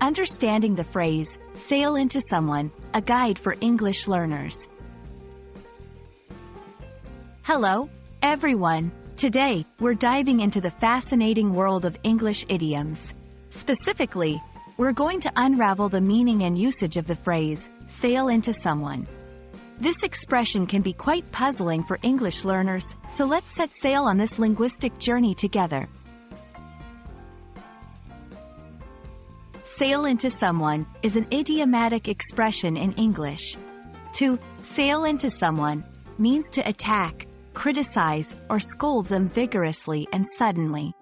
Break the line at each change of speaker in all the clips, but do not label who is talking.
Understanding the phrase, sail into someone, a guide for English learners. Hello, everyone. Today, we're diving into the fascinating world of English idioms. Specifically, we're going to unravel the meaning and usage of the phrase, sail into someone. This expression can be quite puzzling for English learners, so let's set sail on this linguistic journey together. Sail into someone is an idiomatic expression in English. To sail into someone means to attack, criticize, or scold them vigorously and suddenly.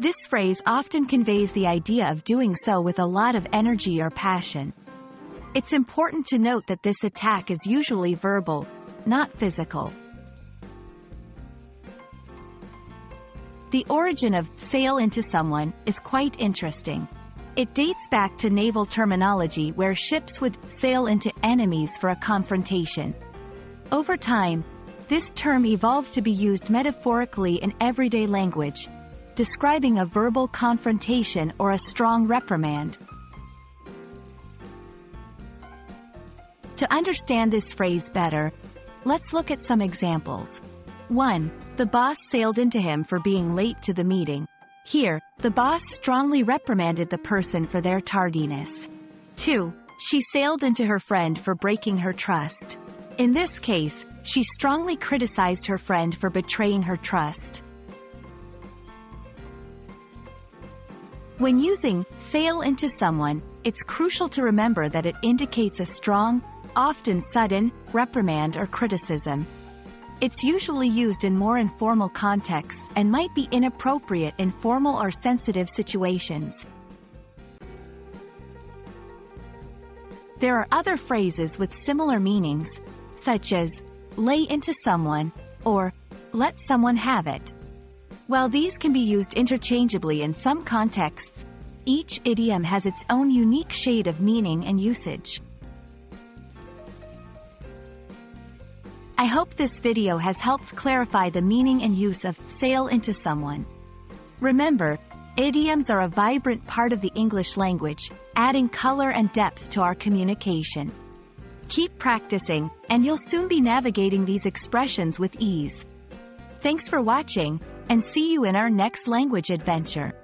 This phrase often conveys the idea of doing so with a lot of energy or passion. It's important to note that this attack is usually verbal, not physical. The origin of sail into someone is quite interesting. It dates back to naval terminology where ships would sail into enemies for a confrontation. Over time, this term evolved to be used metaphorically in everyday language, describing a verbal confrontation or a strong reprimand. To understand this phrase better, let's look at some examples. 1. The boss sailed into him for being late to the meeting. Here, the boss strongly reprimanded the person for their tardiness. 2. She sailed into her friend for breaking her trust. In this case, she strongly criticized her friend for betraying her trust. When using sail into someone, it's crucial to remember that it indicates a strong, often sudden, reprimand or criticism. It's usually used in more informal contexts and might be inappropriate in formal or sensitive situations. There are other phrases with similar meanings, such as lay into someone or let someone have it. While these can be used interchangeably in some contexts, each idiom has its own unique shade of meaning and usage. I hope this video has helped clarify the meaning and use of sail into someone. Remember, idioms are a vibrant part of the English language, adding color and depth to our communication. Keep practicing, and you'll soon be navigating these expressions with ease. Thanks for watching, and see you in our next language adventure.